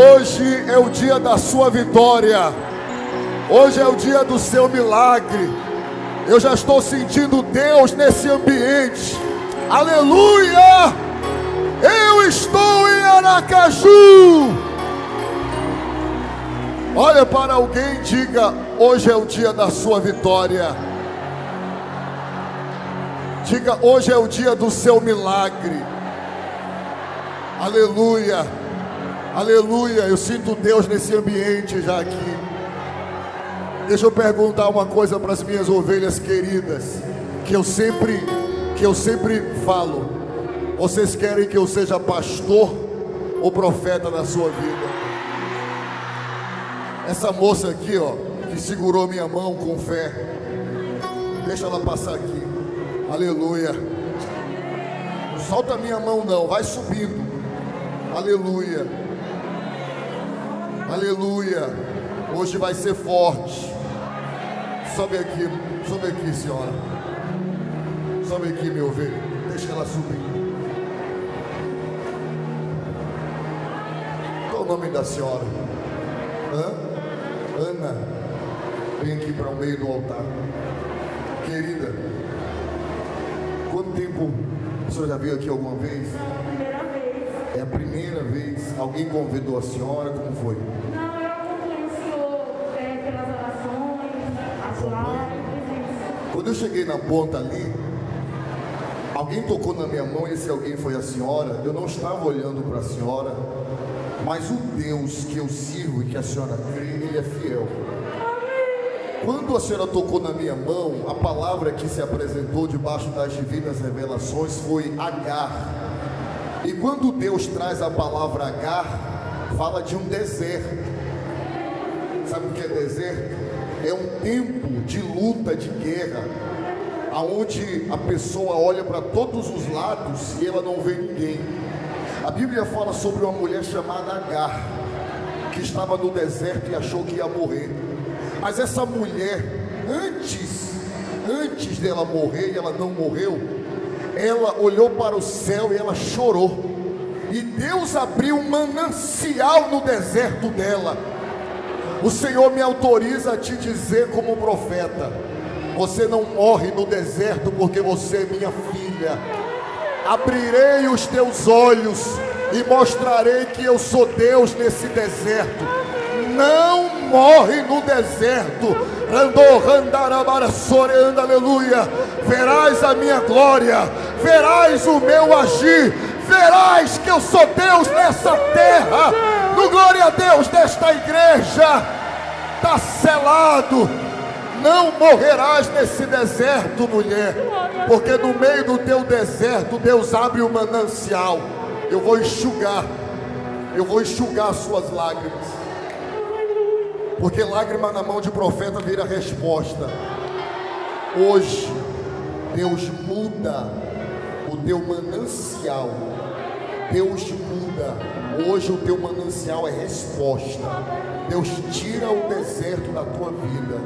Hoje é o dia da sua vitória. Hoje é o dia do seu milagre. Eu já estou sentindo Deus nesse ambiente. Aleluia! Eu estou em Aracaju. Olha para alguém e diga: hoje é o dia da sua vitória. Diga: hoje é o dia do seu milagre. Aleluia. Aleluia. Eu sinto Deus nesse ambiente já aqui. Deixa eu perguntar uma coisa para as minhas ovelhas queridas, que eu sempre que eu sempre falo. Vocês querem que eu seja pastor ou profeta na sua vida? Essa moça aqui, ó, que segurou minha mão com fé. Deixa ela passar aqui. Aleluia. Não solta minha mão não, vai subindo. Aleluia. Aleluia. Hoje vai ser forte. Sobe aqui, sobe aqui, senhora. Sobe aqui, meu ovelha. Deixa ela subir. Qual o nome da senhora? Hã? Ana. Vem aqui para o meio do altar. Querida, quanto tempo a senhora já veio aqui alguma vez? Primeira vez. É a primeira vez. Alguém convidou a senhora? Como foi? Não, eu acompanho o senhor é, pelas orações, as lives. Quando eu cheguei na ponta ali, alguém tocou na minha mão e esse alguém foi a senhora. Eu não estava olhando para a senhora, mas o Deus que eu sirvo e que a senhora crê, ele é fiel. Quando a senhora tocou na minha mão, a palavra que se apresentou debaixo das divinas revelações foi Agar. E quando Deus traz a palavra Agar, fala de um deserto. Sabe o que é deserto? É um tempo de luta, de guerra, aonde a pessoa olha para todos os lados e ela não vê ninguém. A Bíblia fala sobre uma mulher chamada Agar, que estava no deserto e achou que ia morrer. Mas essa mulher, antes, antes dela morrer, e ela não morreu, ela olhou para o céu e ela chorou. E Deus abriu um manancial no deserto dela. O Senhor me autoriza a te dizer como profeta: você não morre no deserto porque você é minha filha. Abrirei os teus olhos e mostrarei que eu sou Deus nesse deserto. Não morre no deserto. Andou, randarabara, soreanda, aleluia. Verás a minha glória, verás o meu agir, verás que eu sou Deus nessa terra. No glória a Deus desta igreja, está selado. Não morrerás nesse deserto, mulher, porque no meio do teu deserto Deus abre o manancial. Eu vou enxugar, eu vou enxugar as suas lágrimas, porque lágrima na mão de profeta vira resposta. Hoje, Deus muda o teu manancial. Deus muda. Hoje o teu manancial é resposta. Deus tira o deserto da tua vida.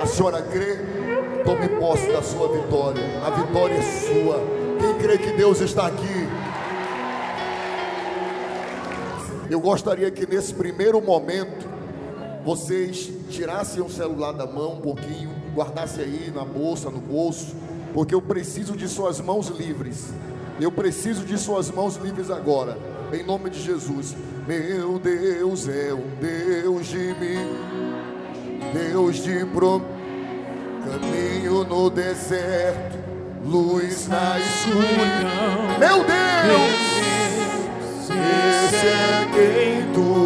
A senhora crê? Tome posse da sua vitória. A vitória é sua. Quem crê que Deus está aqui? Eu gostaria que nesse primeiro momento vocês tirassem o celular da mão um pouquinho, guardassem aí na bolsa, no bolso, porque eu preciso de suas mãos livres. Eu preciso de suas mãos livres agora, em nome de Jesus. Meu Deus é um Deus de mim, Deus de prom caminho no deserto, luz na escuridão. Meu Deus, esse é quem tu.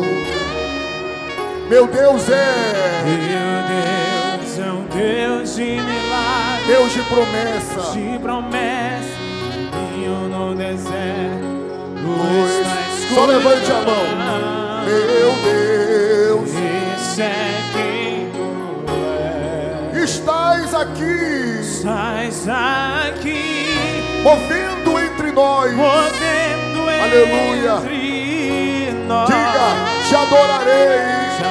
Meu Deus é Meu Deus é um Deus de milagres, Deus de promessa. de promessa, caminho no deserto, escuridão. Só levante a mão. Meu Deus, Esse é quem tu és. estás aqui, Estás aqui, movendo entre nós. movendo Aleluia. entre nós. Diga, te adorarei, Te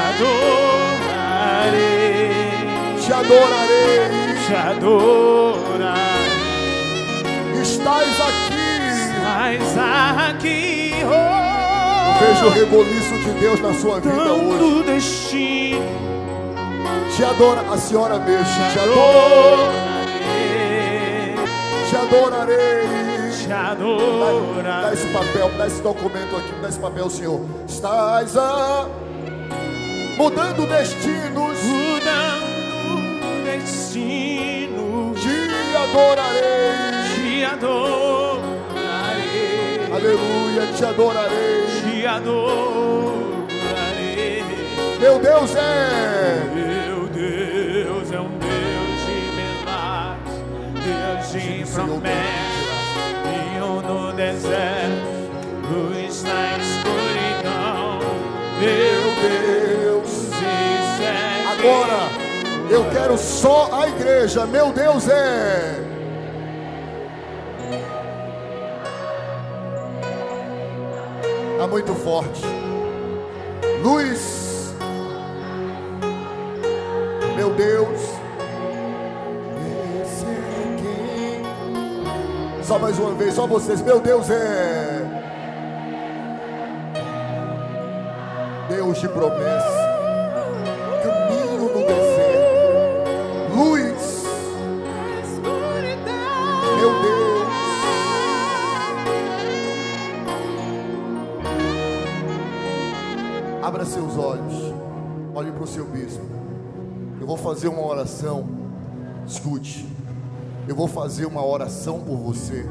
adorarei, te adorarei. Te adorarei. Estás aqui. Mas aqui, oh, Veja o reboliço de Deus na sua vida hoje. destino, Te adora, a senhora mesmo. te adorarei, te adorarei. te Dá, dá adorarei. esse papel, dá esse documento aqui, dá esse papel, Senhor. Estás a mudando. Mudando destino, Te adorarei. te adorarei, Aleluia, te adorarei. te adorarei. Meu Deus é. Meu Deus é um Deus de milagres, Deus de promessas, vinho no deserto, luz na escuridão. Meu Deus. Isso é Agora, eu quero só a igreja. Meu Deus é. Está muito forte. Luz. Meu Deus. Esse? Só mais uma vez, só vocês. Meu Deus é. Deus de promessa. Abra seus olhos. Olhe para o seu bispo. Eu vou fazer uma oração. Escute. Eu vou fazer uma oração por você.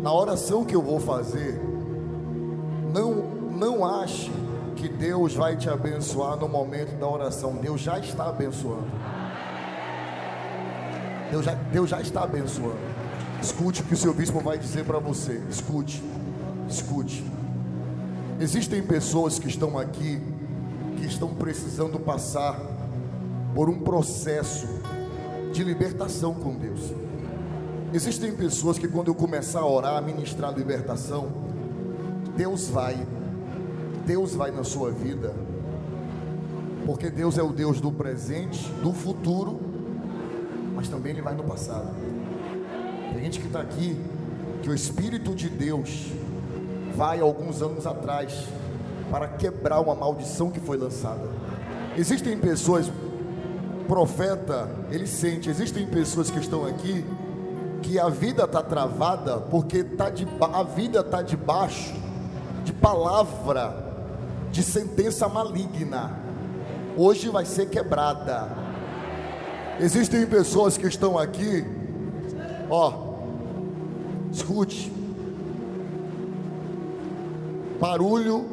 Na oração que eu vou fazer, não, não ache que Deus vai te abençoar no momento da oração. Deus já está abençoando. Deus já, Deus já está abençoando. Escute o que o seu bispo vai dizer para você. Escute, escute. Existem pessoas que estão aqui que estão precisando passar por um processo de libertação com Deus. Existem pessoas que quando eu começar a orar, a ministrar libertação, Deus vai, Deus vai na sua vida, porque Deus é o Deus do presente, do futuro, mas também Ele vai no passado. Tem gente que está aqui, que o Espírito de Deus vai alguns anos atrás para quebrar uma maldição que foi lançada. Existem pessoas, profeta, ele sente, existem pessoas que estão aqui que a vida está travada porque tá de, a vida está debaixo de palavra de sentença maligna. Hoje vai ser quebrada. Existem pessoas que estão aqui, ó, escute, barulho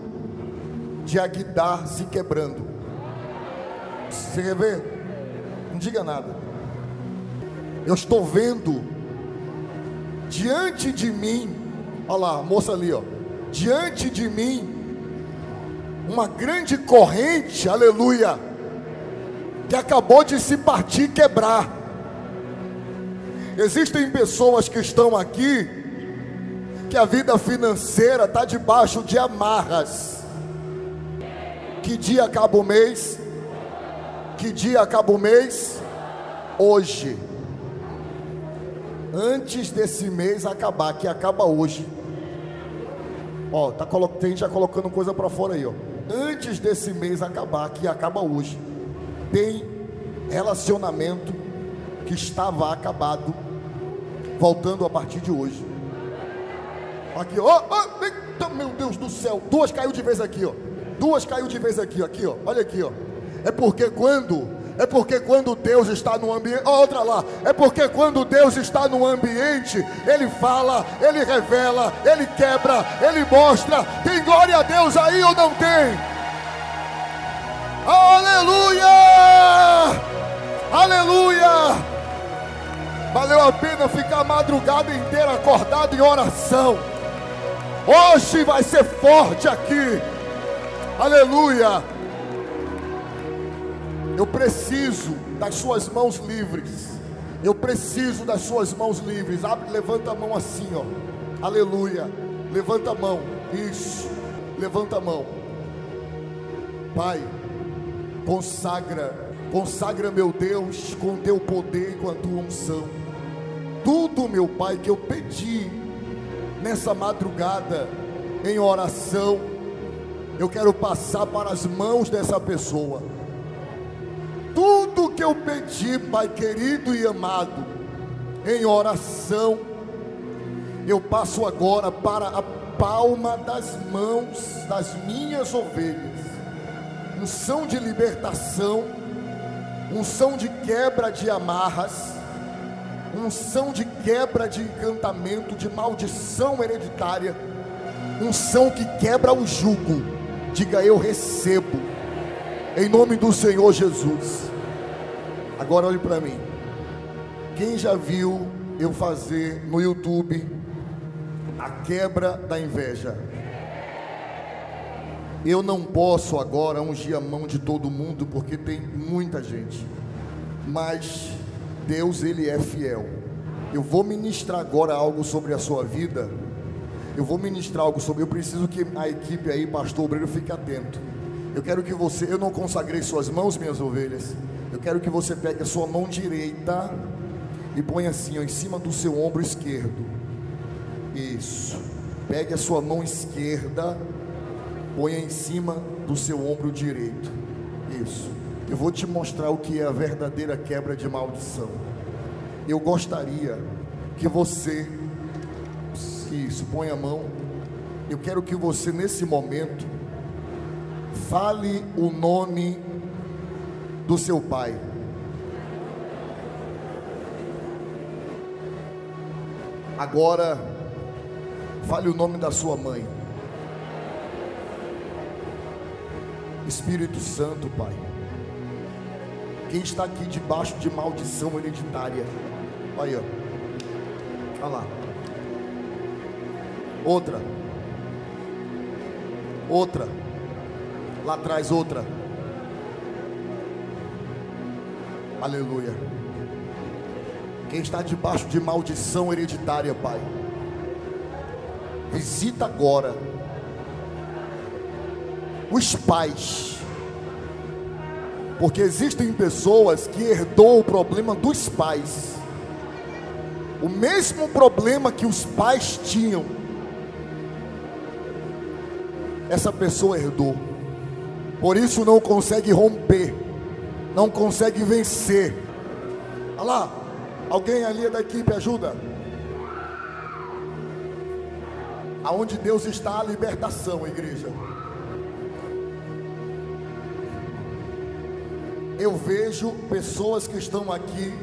de Aguidar se quebrando. Você quer ver? Não diga nada. Eu estou vendo diante de mim, olha lá, a moça ali, ó, diante de mim, uma grande corrente, aleluia, que acabou de se partir quebrar. Existem pessoas que estão aqui, que a vida financeira está debaixo de amarras. Que dia acaba o mês? Que dia acaba o mês? Hoje. Antes desse mês acabar, que acaba hoje. Ó, tá colo... tem gente já colocando coisa para fora aí, ó. Antes desse mês acabar, que acaba hoje, tem relacionamento que estava acabado, voltando a partir de hoje. Aqui, ó, ó, eita, meu Deus do céu, duas caiu de vez aqui, ó. Duas caiu de vez aqui, aqui, ó. Olha aqui, ó. É porque quando é porque quando Deus está no ambiente, ó, outra lá, é porque quando Deus está no ambiente, Ele fala, Ele revela, Ele quebra, Ele mostra. Tem glória a Deus aí ou não tem? Aleluia! Aleluia! Valeu a pena ficar a madrugada inteira acordado em oração. Hoje vai ser forte aqui. Aleluia! Eu preciso das suas mãos livres. Eu preciso das suas mãos livres. Abre, levanta a mão assim, ó. Aleluia. Levanta a mão. Isso. Levanta a mão. Pai, consagra, consagra meu Deus com teu poder e com a tua unção. Tudo, meu Pai, que eu pedi nessa madrugada em oração, eu quero passar para as mãos dessa pessoa. Tudo que eu pedi, Pai querido e amado, em oração, eu passo agora para a palma das mãos das minhas ovelhas. Unção de libertação, unção de quebra de amarras, unção de quebra de encantamento, de maldição hereditária, unção que quebra o jugo. Diga eu recebo, em nome do Senhor Jesus. Agora olhe para mim. Quem já viu eu fazer no YouTube a quebra da inveja? Eu não posso agora ungir a mão de todo mundo porque tem muita gente. Mas Deus ele é fiel. Eu vou ministrar agora algo sobre a sua vida. Eu vou ministrar algo sobre. Eu preciso que a equipe aí, pastor obreiro, fique atento. Eu quero que você, eu não consagrei suas mãos, minhas ovelhas. Eu quero que você pegue a sua mão direita e ponha assim, ó, em cima do seu ombro esquerdo. Isso. Pegue a sua mão esquerda, ponha em cima do seu ombro direito. Isso. Eu vou te mostrar o que é a verdadeira quebra de maldição. Eu gostaria que você, isso, põe a mão. Eu quero que você, nesse momento, fale o nome do seu pai. Agora, fale o nome da sua mãe. Espírito Santo, Pai. Quem está aqui debaixo de maldição hereditária? Olha, olha lá. Outra. Outra. Lá atrás, outra. Aleluia. Quem está debaixo de maldição hereditária, Pai. Visita agora os pais. Porque existem pessoas que herdou o problema dos pais. O mesmo problema que os pais tinham. Essa pessoa herdou. Por isso não consegue romper. Não consegue vencer. Olha lá. Alguém ali da equipe ajuda. Aonde Deus está a libertação, igreja. Eu vejo pessoas que estão aqui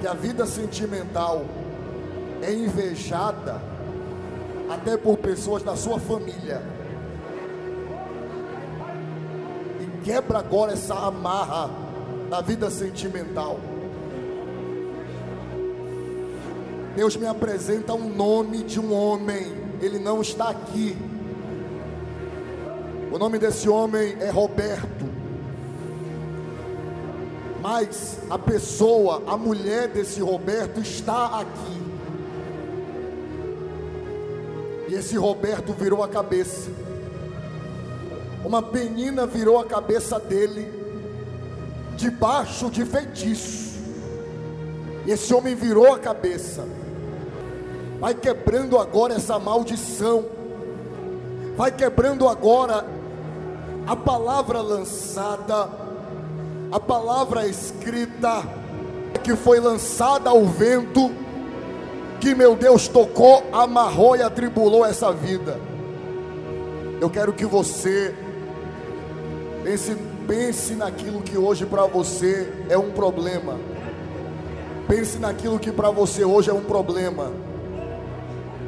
que a vida sentimental é invejada até por pessoas da sua família. E quebra agora essa amarra da vida sentimental. Deus me apresenta um nome de um homem, ele não está aqui. O nome desse homem é Roberto mas a pessoa, a mulher desse Roberto está aqui. E esse Roberto virou a cabeça. Uma penina virou a cabeça dele, debaixo de feitiço. E esse homem virou a cabeça. Vai quebrando agora essa maldição. Vai quebrando agora a palavra lançada a palavra escrita que foi lançada ao vento, que meu Deus tocou, amarrou e atribulou essa vida. Eu quero que você pense, pense naquilo que hoje para você é um problema. Pense naquilo que para você hoje é um problema.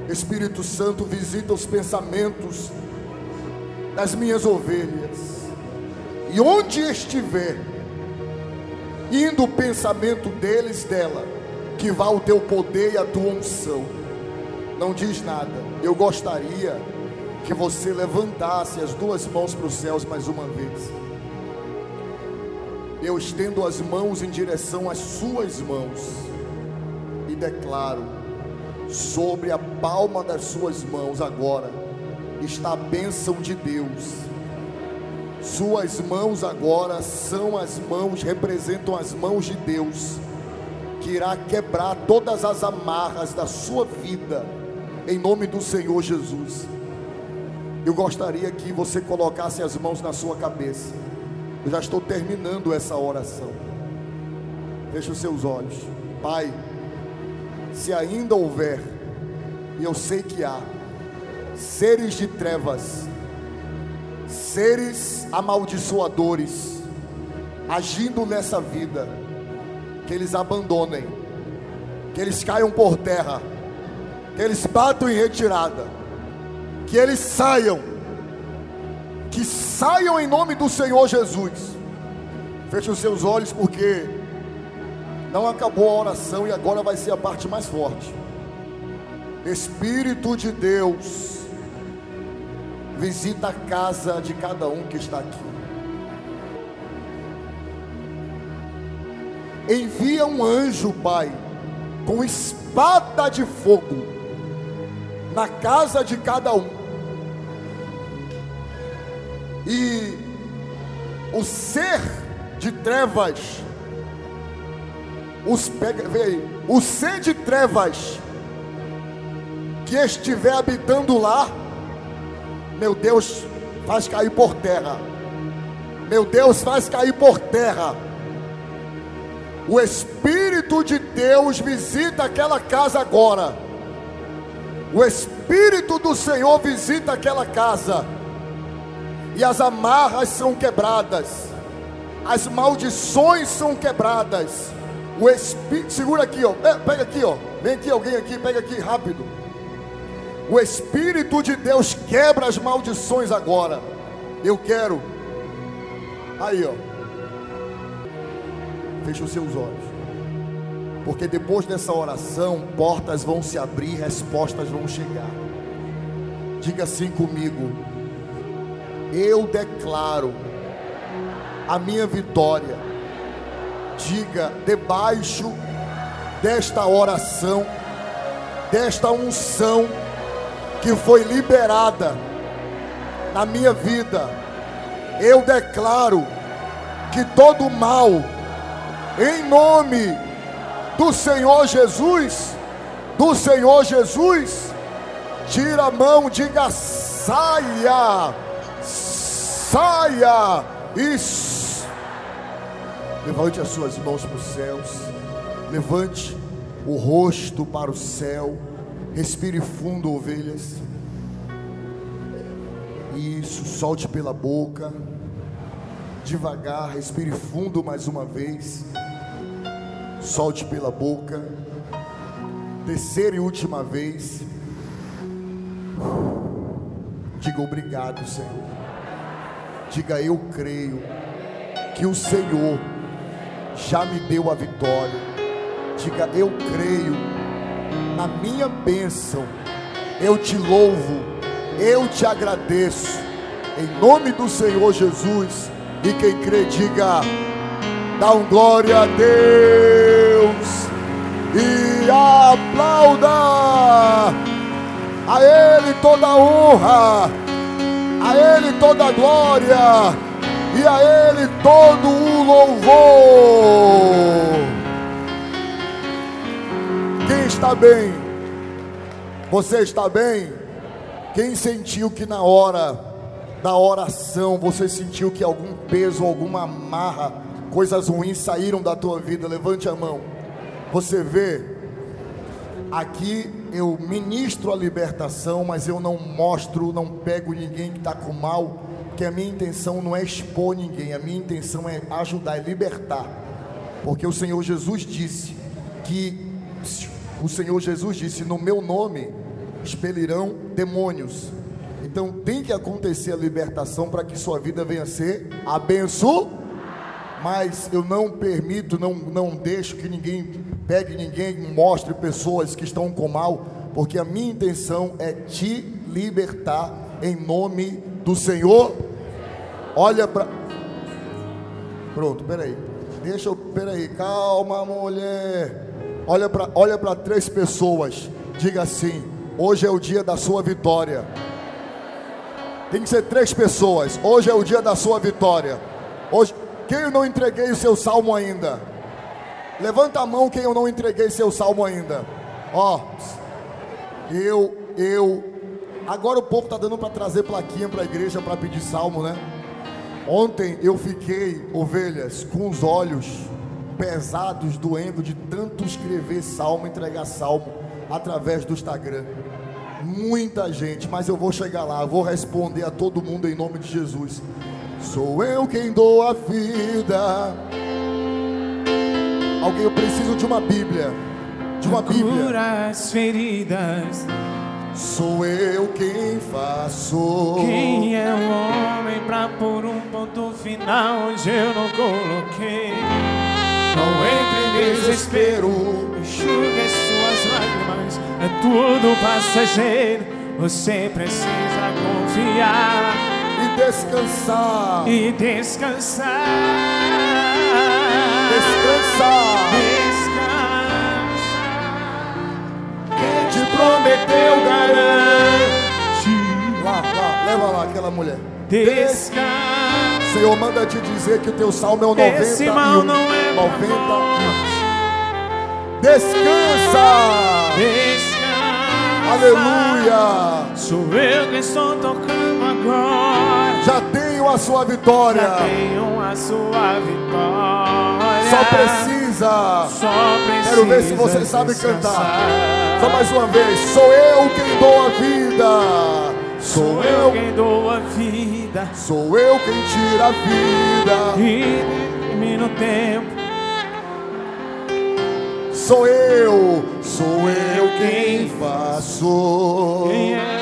Espírito Santo visita os pensamentos das minhas ovelhas. E onde estiver, indo o pensamento deles dela, que vá o teu poder e a tua unção. Não diz nada. Eu gostaria que você levantasse as duas mãos para os céus mais uma vez. Eu estendo as mãos em direção às suas mãos e declaro Sobre a palma das suas mãos agora está a bênção de Deus. Suas mãos agora são as mãos, representam as mãos de Deus, que irá quebrar todas as amarras da sua vida, em nome do Senhor Jesus. Eu gostaria que você colocasse as mãos na sua cabeça. Eu já estou terminando essa oração. Feche os seus olhos. Pai, se ainda houver, e eu sei que há, seres de trevas, seres amaldiçoadores, agindo nessa vida, que eles abandonem, que eles caiam por terra, que eles batam em retirada, que eles saiam, que saiam em nome do Senhor Jesus. Feche os seus olhos, porque não acabou a oração e agora vai ser a parte mais forte. Espírito de Deus, visita a casa de cada um que está aqui. Envia um anjo, Pai, com espada de fogo na casa de cada um. E o ser de trevas, os pega, vem, o ser de trevas que estiver habitando lá, meu Deus, faz cair por terra. Meu Deus, faz cair por terra. O Espírito de Deus visita aquela casa agora. O Espírito do Senhor visita aquela casa. E as amarras são quebradas. As maldições são quebradas. O Espírito, segura aqui, ó. É, pega aqui, ó. Vem aqui alguém aqui, pega aqui rápido. O Espírito de Deus quebra as maldições agora. Eu quero. Aí, ó. Feche os seus olhos. Porque depois dessa oração, portas vão se abrir, respostas vão chegar. Diga assim comigo. Eu declaro a minha vitória. Diga debaixo desta oração, desta unção que foi liberada na minha vida, eu declaro que todo mal, em nome do Senhor Jesus, do Senhor Jesus, tira a mão, diga saia, saia, isso. Levante as suas mãos para os céus, levante o rosto para o céu. Respire fundo, ovelhas. Isso, solte pela boca. Devagar, respire fundo mais uma vez. Solte pela boca. Terceira e última vez. Diga obrigado, Senhor. Diga eu creio que o Senhor já me deu a vitória. Diga eu creio na minha bênção. Eu te louvo, eu te agradeço, em nome do Senhor Jesus. E quem crê, diga: dá um glória a Deus e aplauda a Ele toda honra, a Ele toda glória e a Ele todo o louvor. Está bem? Você está bem? Quem sentiu que na hora da oração você sentiu que algum peso, alguma amarra, coisas ruins saíram da tua vida? Levante a mão. Você vê, aqui eu ministro a libertação, mas eu não mostro, não pego ninguém que está com mal, porque a minha intenção não é expor ninguém, a minha intenção é ajudar, é libertar. Porque o Senhor Jesus disse que o Senhor Jesus disse: No meu nome expelirão demônios. Então tem que acontecer a libertação para que sua vida venha a ser abençoada. Mas eu não permito, não, não deixo que ninguém pegue ninguém, mostre pessoas que estão com mal, porque a minha intenção é te libertar em nome do Senhor. Olha para. Pronto, peraí. Deixa eu. Peraí, calma, mulher. Olha para olha três pessoas. Diga assim: hoje é o dia da sua vitória. Tem que ser três pessoas. Hoje é o dia da sua vitória. Hoje, quem eu não entreguei o seu salmo ainda? Levanta a mão quem eu não entreguei seu salmo ainda. Ó, eu, eu. Agora o povo tá dando para trazer plaquinha para a igreja para pedir salmo, né? Ontem eu fiquei, ovelhas, com os olhos pesados, doendo de tanto escrever salmo, entregar salmo através do Instagram. Muita gente, mas eu vou chegar lá, vou responder a todo mundo em nome de Jesus. Sou eu quem dou a vida. Alguém, eu preciso de uma Bíblia. De uma Bíblia. Cura as feridas. Sou eu quem faço. Quem é o homem pra pôr um ponto final onde eu não coloquei? Não entre em desespero, enxugue as suas lágrimas. É tudo passageiro. Você precisa confiar E descansar. e descansar. Descansar. Descansar. Quem te prometeu garante. Lá, lá, leva lá aquela mulher. Descansa. Senhor, manda te dizer que o teu salmo é o 91. Esse mal não é pra 90. morte. Descansa. Descansa. Aleluia. Sou eu que estou tocando agora. Já tenho a sua vitória. Já tenho a sua vitória. Só precisa. Só precisa. Quero ver se você sabe cantar. descansar. Só mais uma vez. Sou eu quem dou a vida. Sou eu. quem dou a vida Sou eu quem tira a vida. e determino o tempo. Sou eu, sou eu quem faço. Quem é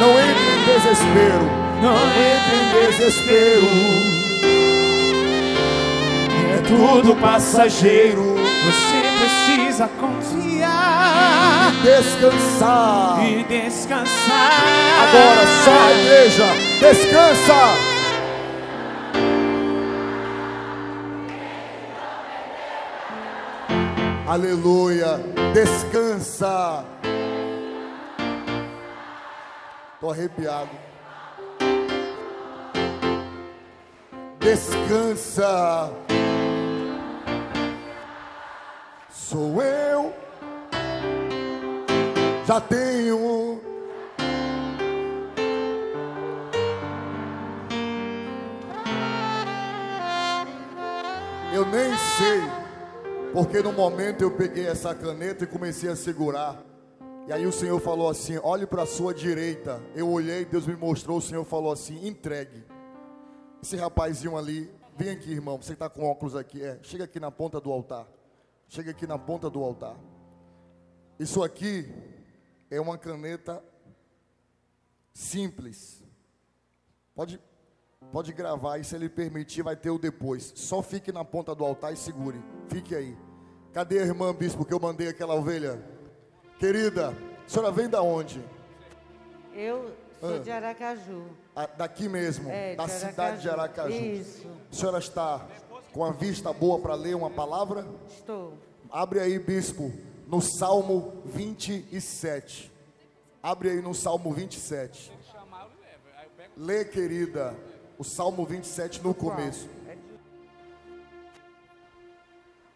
Não entre em desespero, não entre em desespero. É Tudo passageiro, Você precisa confiar descansar. e descansar. Agora só a igreja, descansa. Aleluia, descansa. Tô arrepiado. Descansa. Sou eu. Já tenho Eu nem sei, porque no momento eu peguei essa caneta e comecei a segurar. E aí o Senhor falou assim: olhe para a sua direita. Eu olhei, Deus me mostrou, o Senhor falou assim: entregue. Esse rapazinho ali, vem aqui, irmão. Você está com óculos aqui, é. Chega aqui na ponta do altar. Chega aqui na ponta do altar. Isso aqui é uma caneta simples. Pode, pode gravar e se ele permitir vai ter o depois. Só fique na ponta do altar e segure. Fique aí. Cadê a irmã bispo que eu mandei aquela ovelha? Querida, a senhora vem da onde? Eu sou Ah. de Aracaju. Ah, daqui mesmo, É, da de cidade de Aracaju. Isso, A senhora está com a vista boa para ler uma palavra? estou. Abre aí, bispo, no Salmo 27. Abre aí no Salmo 27. Lê, querida, o Salmo 27 no começo.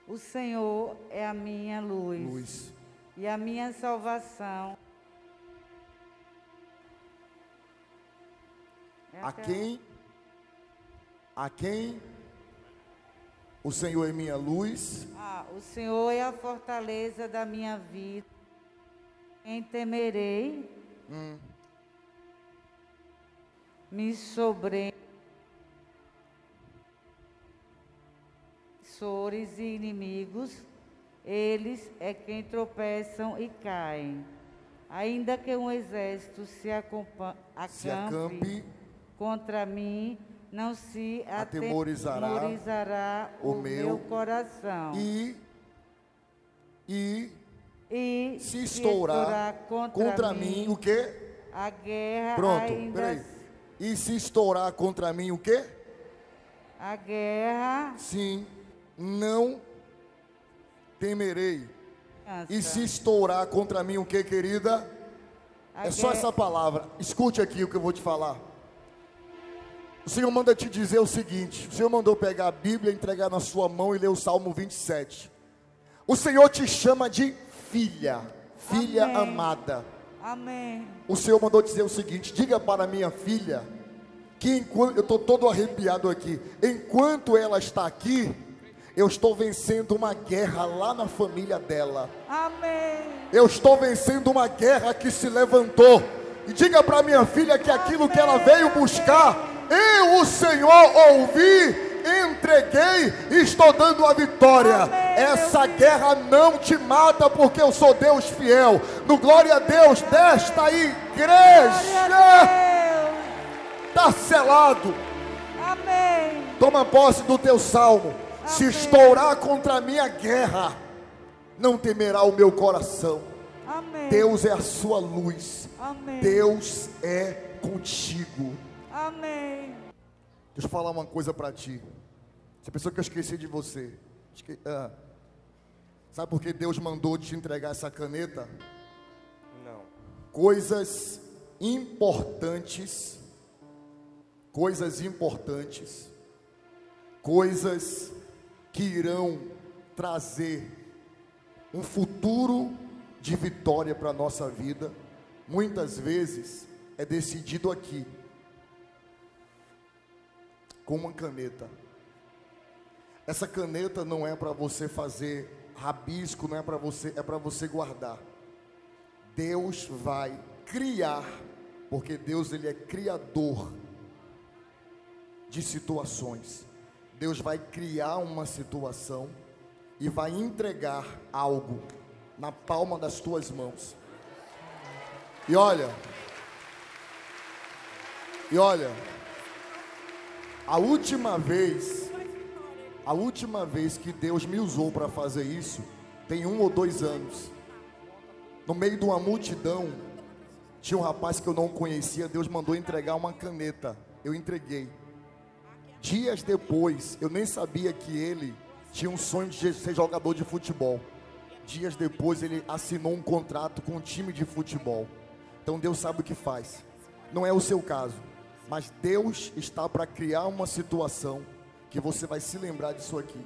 O Senhor é a minha luz, Luz. e a minha salvação. A é quem? A quem? O Senhor é minha luz. Ah, o Senhor é a fortaleza da minha vida. Quem temerei? Hum. Me sobre Sores e inimigos, eles é quem tropeçam e caem. Ainda que um exército se acompa- Se acampe, acampe contra mim, não se Atemorizará atemorizará o o, meu meu, coração. e e E se estourar contra, mim, o quê? a guerra Pronto, ainda peraí. E se estourar contra mim o quê? a guerra Sim, não temerei. E se estourar contra mim o que, querida? A É só guerra- essa palavra. Escute aqui o que eu vou te falar. O Senhor manda te dizer o seguinte: o Senhor mandou pegar a Bíblia, entregar na sua mão e ler o Salmo 27. O Senhor te chama de filha, filha Amém. amada. Amém. O Senhor mandou dizer o seguinte: diga para minha filha que enquanto eu estou todo arrepiado aqui, enquanto ela está aqui, eu estou vencendo uma guerra lá na família dela. Amém. Eu estou vencendo uma guerra que se levantou. E diga para minha filha que aquilo que ela veio buscar, eu, o Senhor, ouvi, entreguei e estou dando a vitória. Amém, Essa guerra não te mata, porque eu sou Deus fiel. No glória a Deus desta igreja, está selado. Amém. Toma posse do teu salmo. Se Amém. estourar contra a minha guerra, não temerá o meu coração. Amém. Deus é a sua luz. Deus é contigo. Amém. Deixa eu falar uma coisa para ti. Você pensou que eu esqueci de você? Esque... ah. Sabe por que Deus mandou te entregar essa caneta? Não. Coisas importantes, coisas importantes, coisas que irão trazer um futuro de vitória para a nossa vida, muitas vezes é decidido aqui, com uma caneta. Essa caneta não é para você fazer rabisco, não é para você, é para você guardar. Deus vai criar, porque Deus ele é criador de situações. Deus vai criar uma situação e vai entregar algo na palma das tuas mãos. E olha, e olha, a última vez, a última vez que Deus me usou para fazer isso, tem um ou dois anos. No meio de uma multidão, tinha um rapaz que eu não conhecia, Deus mandou entregar uma caneta. Eu entreguei. Dias depois, eu nem sabia que ele tinha um sonho de ser jogador de futebol. Dias depois, ele assinou um contrato com um time de futebol. Então Deus sabe o que faz. Não é o seu caso, mas Deus está para criar uma situação que você vai se lembrar disso aqui.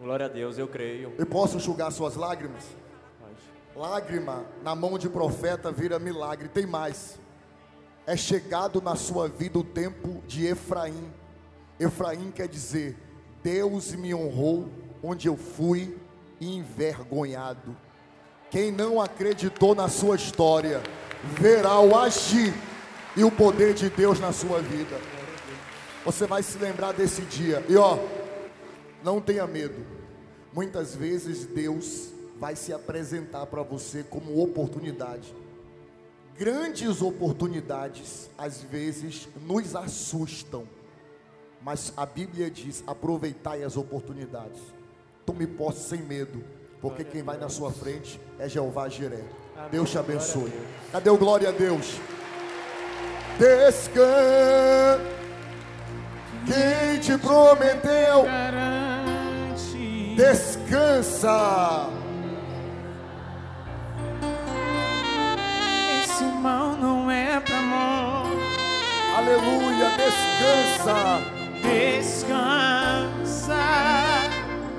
Glória a Deus, eu creio. Eu posso enxugar suas lágrimas? Lágrima na mão de profeta vira milagre. Tem mais. É chegado na sua vida o tempo de Efraim. Efraim quer dizer: Deus me honrou onde eu fui envergonhado. Quem não acreditou na sua história, verá o agir e o poder de Deus na sua vida. Você vai se lembrar desse dia. E ó, não tenha medo. Muitas vezes Deus vai se apresentar para você como oportunidade. Grandes oportunidades às vezes nos assustam. Mas a Bíblia diz: aproveitai as oportunidades. Tome posse sem medo, porque quem vai na sua frente é Jeová Jiré. Deus te abençoe. Cadê o glória a Deus? Descansa. Quem te prometeu, Garante. descansa. Esse mal não é pra morte. Aleluia, descansa. Descansa.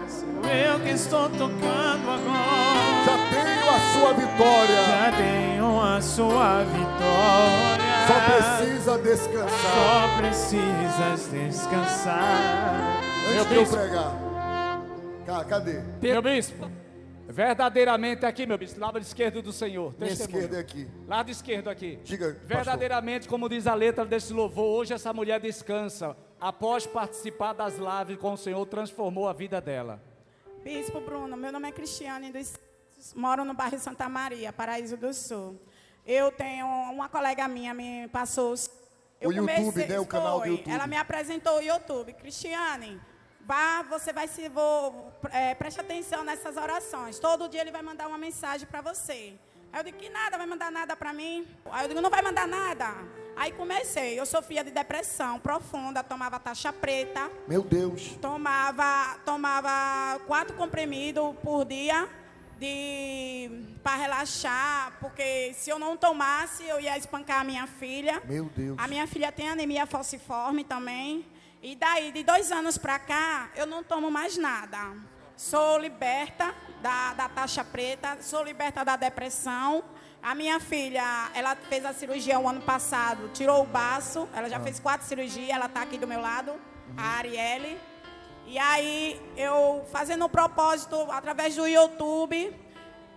Sou eu que estou tocando agora. Já tenho a sua vitória. Já tenho a sua vitória. Só precisa descansar. Só precisas descansar. Antes de eu pregar. Ca- Cadê? Meu bispo, verdadeiramente aqui, meu bispo, lado esquerdo do Senhor. Minha esquerda é aqui. Lado esquerdo aqui. Diga, pastor. Verdadeiramente, como diz a letra desse louvor, hoje essa mulher descansa. Após participar das lives com o Senhor, transformou a vida dela. Bispo Bruno, meu nome é Cristiane dos moro no bairro Santa Maria, Paraíso do Sul. Eu tenho uma colega minha me passou os- eu O YouTube, comecei- né? O canal do foi, YouTube. Ela me apresentou o YouTube. Cristiane, vá, você vai se vou, é, preste atenção nessas orações. Todo dia ele vai mandar uma mensagem para você. Aí eu digo que nada, vai mandar nada para mim. Aí eu digo não vai mandar nada. Aí comecei. Eu sofria de depressão profunda, tomava taxa preta, Meu Deus. tomava, tomava quatro comprimidos por dia de para relaxar, porque se eu não tomasse, eu ia espancar a minha filha. Meu Deus. A minha filha tem anemia falciforme também. E daí, de dois anos para cá, eu não tomo mais nada. Sou liberta da, da taxa preta, sou liberta da depressão. A minha filha, ela fez a cirurgia o ano passado, tirou o baço. Ela já fez quatro cirurgias, ela está aqui do meu lado, a Arielle. E aí, eu fazendo um propósito através do YouTube,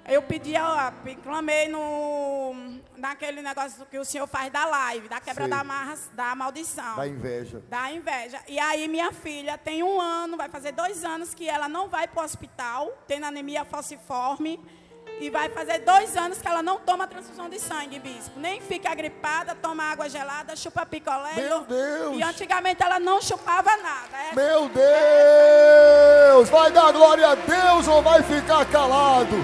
eu pedi, ó, clamei no, naquele negócio que o senhor faz da live, da quebra Sei. da, amarras, da maldição. Da inveja. Da inveja. E aí, minha filha tem um ano, vai fazer dois anos que ela não vai para o hospital, tendo anemia falciforme. E vai fazer dois anos que ela não toma transfusão de sangue, bispo. Nem fica gripada, toma água gelada, chupa picolé. Meu Deus! E antigamente ela não chupava nada. É Meu Deus! Vai dar glória a Deus ou vai ficar calado?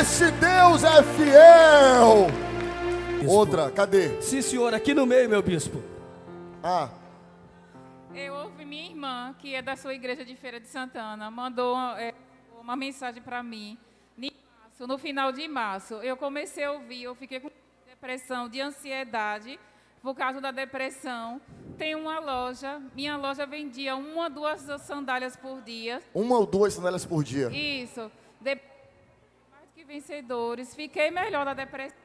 Esse Deus é fiel! Outra, cadê? Sim, senhor, aqui no meio, meu bispo. Ah, Eu ouvi minha irmã, que é da sua igreja de Feira de Santana, mandou é, uma mensagem para mim. Março, No final de março, eu comecei a ouvir, eu fiquei com depressão, de ansiedade, por causa da depressão. Tem uma loja, minha loja vendia uma, duas sandálias por dia. uma ou duas sanelas por dia. Isso. De... Mais que vencedores. Fiquei melhor da depressão,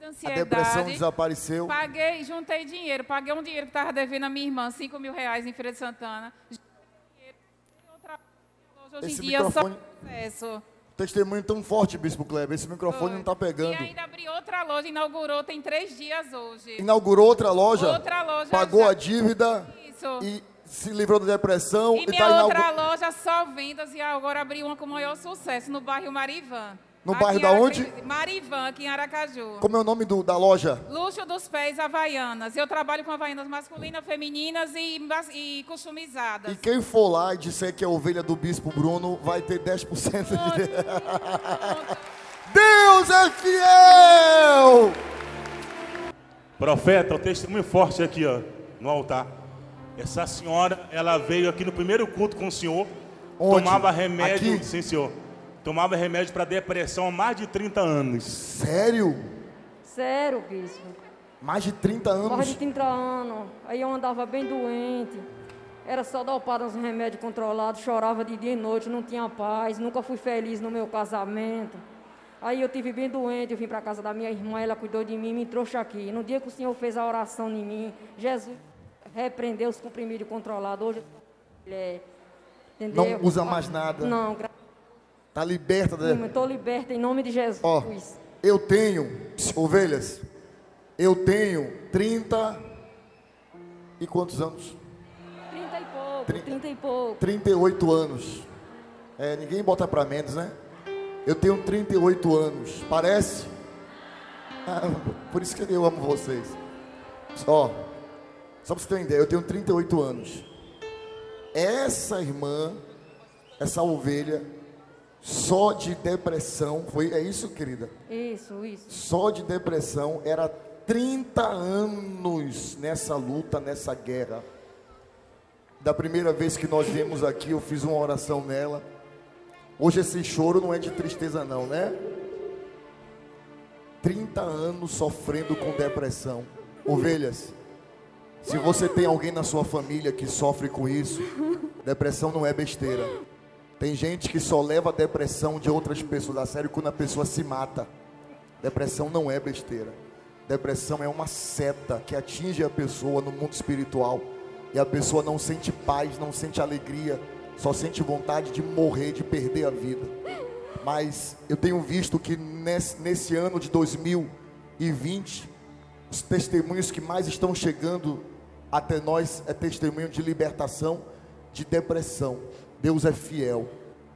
da A ansiedade. depressão desapareceu. Paguei, juntei dinheiro, paguei um dinheiro que estava devendo a minha irmã, 5 mil reais em Feira de Santana. Hoje Esse em dia microfone- só acesso. Testemunho tão forte, Bispo Kleber. Esse microfone Foi. não tá pegando. E ainda abri outra loja, inaugurou, tem três dias hoje. Inaugurou outra loja. Outra loja Pagou já. a dívida Isso. e se livrou da depressão. E e minha tá outra loja só vendas e agora abri uma com maior sucesso no bairro Marivan. No Aqui bairro da onde? Marivan, aqui em Aracaju. Como é o nome do- da loja? Luxo dos pés Havaianas. Eu trabalho com Havaianas masculinas, femininas e, e customizadas. E quem for lá e disser que é ovelha do Bispo Bruno, vai ter 10% de. Deus é fiel! Profeta, o testemunho forte aqui, ó, no altar. Essa senhora, ela veio aqui no primeiro culto com o senhor, Onde? tomava remédio, Aqui? sim, senhor. Tomava remédio para depressão há mais de 30 anos. Sério? Sério, bispo. Mais de 30 Mais anos. de 30 anos. Aí eu andava bem doente. Era só dopado uns remédios controlados, chorava de dia e noite, não tinha paz, nunca fui feliz no meu casamento. Aí eu tive bem doente, eu vim para casa da minha irmã, ela cuidou de mim, me trouxe aqui. No dia que o Senhor fez a oração em mim, Jesus repreendeu os comprimidos controlados. Hoje eu sou mulher. Entendeu? Não usa mais nada. Não, graças Tá liberta da. a Deus. Estou liberta em nome de Jesus. Ó, eu tenho, ovelhas, eu tenho 30 e quantos anos? 30 e pouco, Trinta. 30 e pouco. 38 anos. É, ninguém bota pra menos, né? Eu tenho 38 anos. Parece? Ah, por isso que eu amo vocês. Ó, só pra você ter uma ideia, eu tenho 38 anos. Essa irmã, essa ovelha, só de depressão, foi, é isso, querida? Isso, isso. Só de depressão era 30 anos nessa luta, nessa guerra. Da primeira vez que nós viemos aqui, eu fiz uma oração nela. Hoje esse choro não é de tristeza não, né? 30 anos sofrendo com depressão. Ovelhas, se você tem alguém na sua família que sofre com isso, depressão não é besteira. Tem gente que só leva a depressão de outras pessoas a sério quando a pessoa se mata. Depressão não é besteira. Depressão é uma seta que atinge a pessoa no mundo espiritual. E a pessoa não sente paz, não sente alegria, só sente vontade de morrer, de perder a vida. Mas eu tenho visto que nesse, nesse ano de 2020, os testemunhos que mais estão chegando até nós é testemunho de libertação de depressão. Deus é fiel.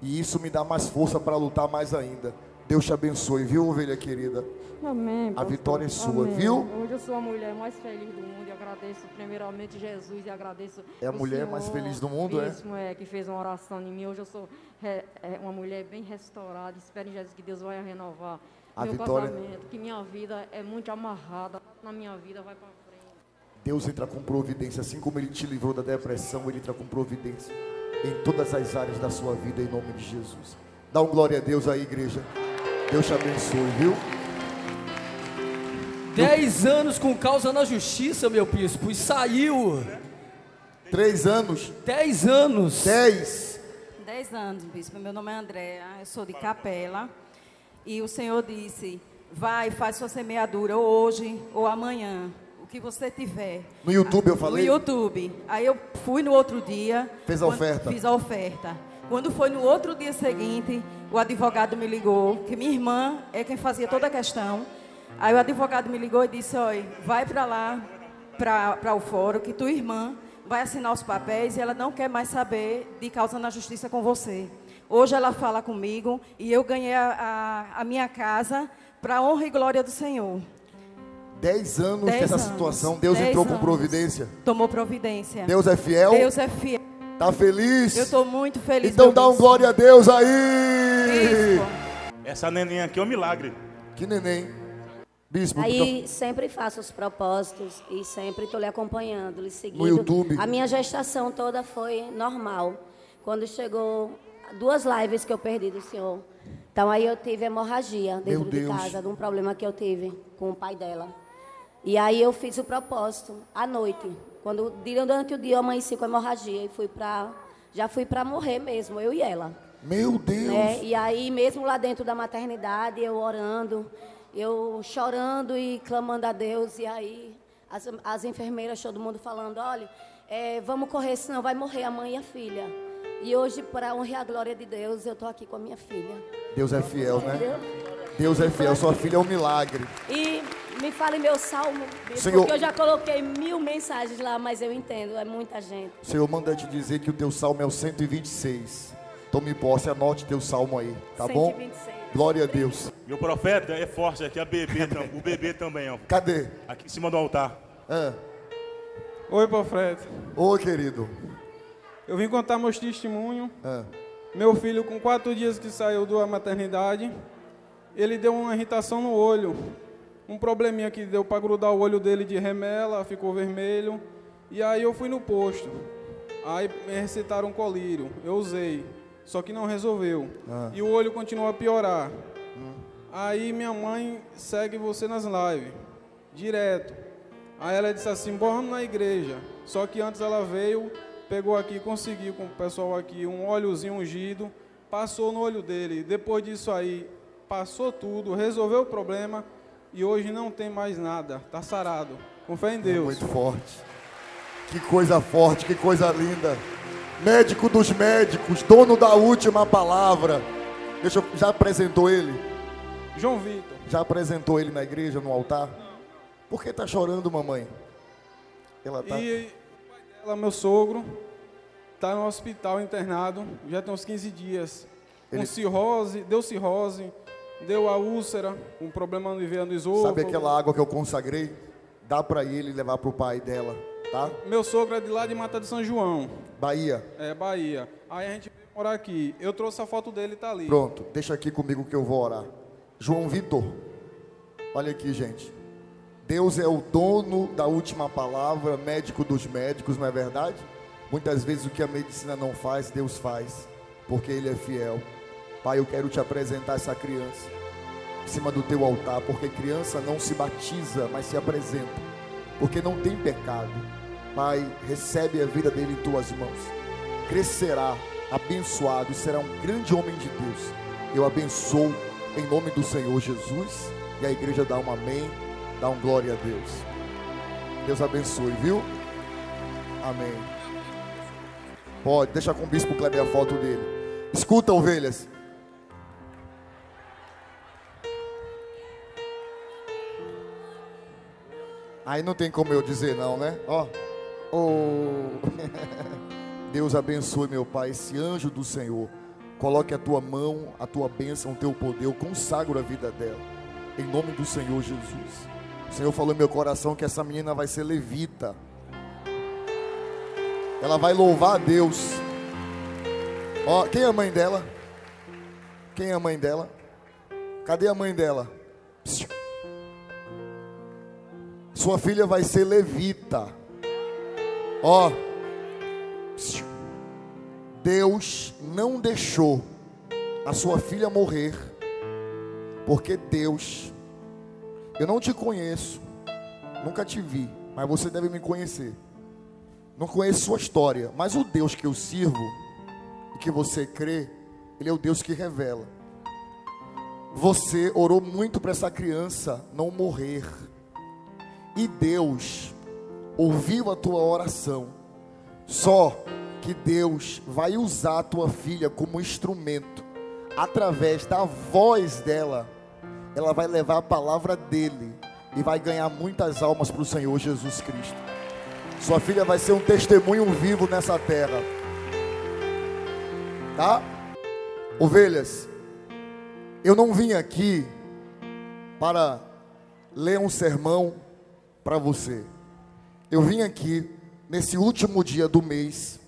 E isso me dá mais força para lutar mais ainda. Deus te abençoe, viu, ovelha querida? Amém. A pastor. vitória é sua, Amém. viu? Hoje eu sou a mulher mais feliz do mundo e agradeço primeiramente Jesus e agradeço. É a mulher Senhor mais feliz do mundo, é? mesmo, é? que fez uma oração em mim. Hoje eu sou é, é, uma mulher bem restaurada. Espero em Jesus que Deus vai renovar A meu vitória- casamento, que minha vida é muito amarrada. Na minha vida vai para frente. Deus entra com providência, assim como Ele te livrou da depressão, Ele entra com providência em todas as áreas da sua vida, em nome de Jesus. Dá um glória a Deus aí, igreja. Deus te abençoe, viu? Dez anos com causa na justiça, meu bispo, e saiu. Três anos. Dez anos. Dez. Dez anos, bispo. Meu nome é Andréa, eu sou de Capela. E o Senhor disse: vai, faz sua semeadura hoje ou amanhã, que você tiver. No YouTube eu falei? No YouTube. Aí eu fui no outro dia. Fez a oferta? Fiz a oferta. Quando foi no outro dia seguinte, o advogado me ligou, que minha irmã é quem fazia toda a questão. Aí o advogado me ligou e disse: Olha, vai para lá, para o fórum, que tua irmã vai assinar os papéis e ela não quer mais saber de causa na justiça com você. Hoje ela fala comigo e eu ganhei a, a, a minha casa para honra e glória do Senhor. Dez anos Dez dessa anos. situação, Deus Dez entrou com anos. providência. Tomou providência. Deus é fiel? Deus é fiel. Tá feliz? Eu estou muito feliz. Então dá um bispo. glória a Deus aí. Essa neném aqui é um milagre. Que neném. Bispo, Aí sempre faço os propósitos e sempre estou lhe acompanhando, lhe seguindo. No YouTube. A minha gestação toda foi normal. Quando chegou duas lives que eu perdi do senhor. Então aí eu tive hemorragia Meu dentro de Deus. casa, de um problema que eu tive com o pai dela. E aí eu fiz o propósito à noite. Quando durante o dia eu amanheci com hemorragia e fui para já fui para morrer mesmo, eu e ela. Meu Deus. né? E aí, mesmo lá dentro da maternidade, eu orando, eu chorando e clamando a Deus. E aí, as, as enfermeiras, todo mundo falando: olha, é, vamos correr, senão vai morrer a mãe e a filha. E hoje, para honrar a glória de Deus, eu estou aqui com a minha filha. Deus é fiel, né? Deus é fiel. Sua filha é um milagre. E me fale meu salmo, Senhor- porque eu já coloquei mil mensagens lá, mas eu entendo, é muita gente. O Senhor manda te dizer que o teu salmo é o 126. Tome posse, anote teu salmo aí, tá bom? 126. Glória a Deus. E o profeta é forte aqui, a bebê, o bebê também, ó. Cadê? Aqui em cima do altar. Ah. Oi, profeta. Oi, querido. Eu vim contar meus testemunhos. Ah. Meu filho, com quatro dias que saiu da maternidade, ele deu uma irritação no olho. Um probleminha que deu para grudar o olho dele de remela, ficou vermelho. E aí eu fui no posto. Aí me recetaram um colírio. Eu usei. Só que não resolveu. Ah. E o olho continuou a piorar. Aí minha mãe segue você nas lives. Direto. Aí ela disse assim, vamos na igreja. Só que antes ela veio, pegou aqui, conseguiu com o pessoal aqui um óleozinho ungido, passou no olho dele. Depois disso aí, passou tudo, resolveu o problema e hoje não tem mais nada. Tá sarado. Com fé em Deus. Muito forte. Que coisa forte, que coisa linda. Médico dos médicos, dono da última palavra. Deixa eu, já apresentou ele? João Vitor. Já apresentou ele na igreja, no altar? Por que tá chorando, mamãe? Ela tá. E o pai dela, meu sogro, tá no hospital internado, já tem uns 15 dias. Com Ele- cirrose, deu cirrose, deu a úlcera, um problema no veia no esôfago. Sabe aquela água que eu consagrei? Dá para ele levar pro pai dela, tá? Meu sogro é de lá de Mata de São João, Bahia. é Bahia. Aí a gente veio morar aqui. Eu trouxe a foto dele, tá ali. Pronto, deixa aqui comigo que eu vou orar. João Vitor, olha aqui, gente. Deus é o dono da última palavra, médico dos médicos, não é verdade? Muitas vezes o que a medicina não faz, Deus faz, porque Ele é fiel. Pai, eu quero te apresentar essa criança em cima do teu altar, porque criança não se batiza, mas se apresenta, porque não tem pecado. Pai, recebe a vida dele em tuas mãos. Crescerá, abençoado, e será um grande homem de Deus. Eu abençoo em nome do Senhor Jesus. E a igreja dá um amém, dá um glória a Deus. Deus abençoe, viu? Amém. Pode, deixa com o bispo Kleber a foto dele. Escuta, ovelhas. Aí não tem como eu dizer não, né? Ó. Oh. Deus abençoe, meu Pai, esse anjo do Senhor. Coloque a tua mão, a tua bênção, o teu poder. Eu consagro a vida dela. Em nome do Senhor Jesus. O Senhor falou no meu coração que essa menina vai ser levita. Ela vai louvar a Deus. Ó, quem é a mãe dela? Quem é a mãe dela? Cadê a mãe dela? Psiu. Sua filha vai ser levita. Ó. Deus não deixou a sua filha morrer, porque Deus, eu não te conheço, nunca te vi, mas você deve me conhecer. Não conheço sua história, mas o Deus que eu sirvo e que você crê, Ele é o Deus que revela. Você orou muito para essa criança não morrer, e Deus ouviu a tua oração. Só que Deus vai usar a tua filha como instrumento, através da voz dela, ela vai levar a palavra dele e vai ganhar muitas almas para o Senhor Jesus Cristo. Sua filha vai ser um testemunho vivo nessa terra, tá? Ovelhas, eu não vim aqui para ler um sermão para você. Eu vim aqui nesse último dia do mês,